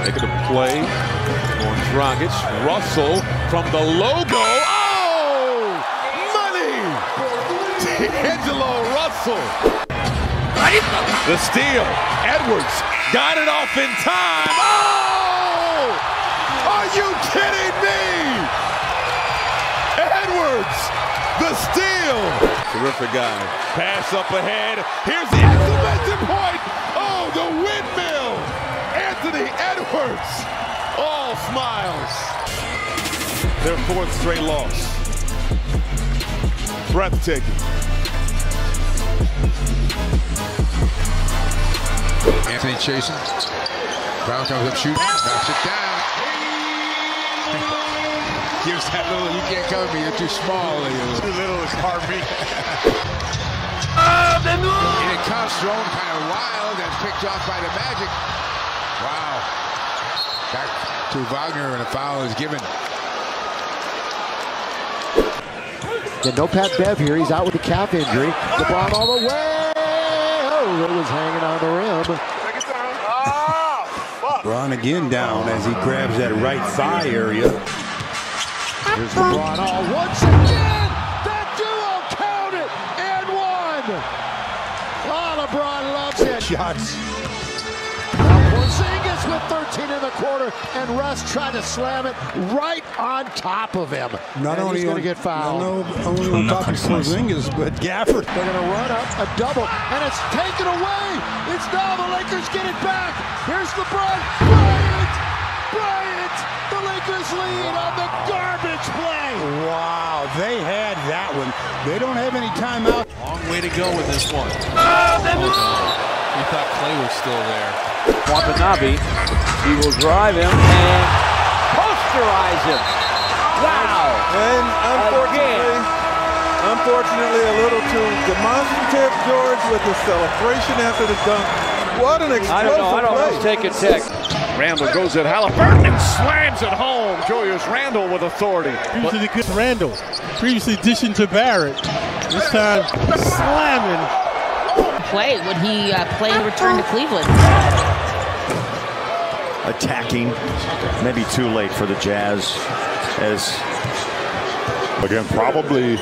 Making a play on Dragic. Russell from the logo. Oh! Money! D'Angelo Russell. The steal. Edwards got it off in time. Oh! Are you kidding me? Edwards, the steal. Terrific guy. Pass up ahead. Here's the exclamation point. Oh, the windmill. Anthony Edwards. All smiles. Their fourth straight loss. Breathtaking. Anthony chasing. Brown comes up shooting. Knocks it down. Gives that little, you can't cover me, you're too small. Too little is Harvey. And it comes thrown kind of wild and picked off by the Magic. Back to Wagner and a foul is given. Yeah, no Pat Bev here. He's out with a calf injury. LeBron all the way. Oh, it was hanging on the rim. Ron again down as he grabs that right thigh area. Here's LeBron all once again. That duo count it and one. Oh, ah, LeBron loves it. Shots. Now 13 in the quarter, and Russ tried to slam it right on top of him. Not and only he's going to get fouled. Not only on top of Porzingis, but Gafford. They're going to run up a double, and it's taken away. It's now the Lakers get it back. Here's LeBron. Bryant! Bryant! The Lakers lead on the garbage play. Wow, they had that one. They don't have any timeout. Long way to go with this one. Oh, He thought Clay was still there. Watanabe. He will drive him and posterize him. Wow. And unfortunately, unfortunately, a little too demonstrative, George, with the celebration after the dunk. What an explosive I don't know. I don't know. play. Let's take a tick. Randle goes at Halliburton and slams it home. Julius Randle with authority. Previously good Randle. Previously dishing to Barrett. This time slamming. Play would he uh, play and return to Cleveland? attacking. Maybe too late for the Jazz as Again, probably